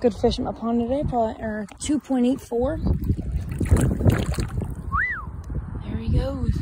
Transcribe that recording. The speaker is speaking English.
Good fish in my pond today, probably or 2.84. There he goes.